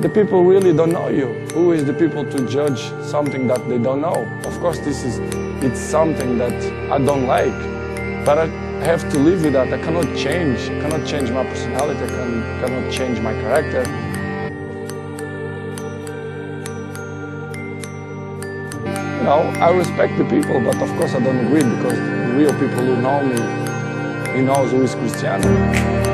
the people really don't know you. Who is the people to judge something that they don't know? Of course, this is it's something that I don't like, but I have to live with that. I cannot change. I cannot change my personality. I can, cannot change my character. You know, I respect the people, but of course I don't agree because the real people who know me, he knows who is Cristiano.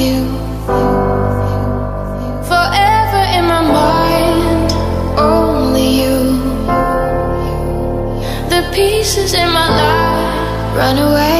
You. Forever in my mind, only you. The pieces in my life run away